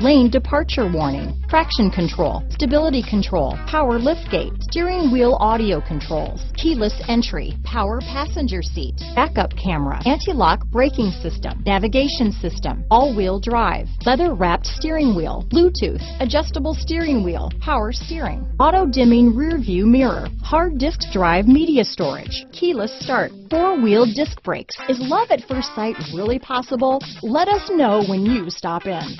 lane departure warning, traction control, stability control, power liftgate, steering wheel audio controls, keyless entry, power passenger seat, backup camera, anti-lock braking system, navigation system, all-wheel drive, leather wrapped steering wheel, Bluetooth, adjustable steering wheel, power steering, auto dimming rear view mirror, hard disk drive media storage, keyless start, four-wheel disc brakes. Is love at first sight really possible? Let us know when you stop in.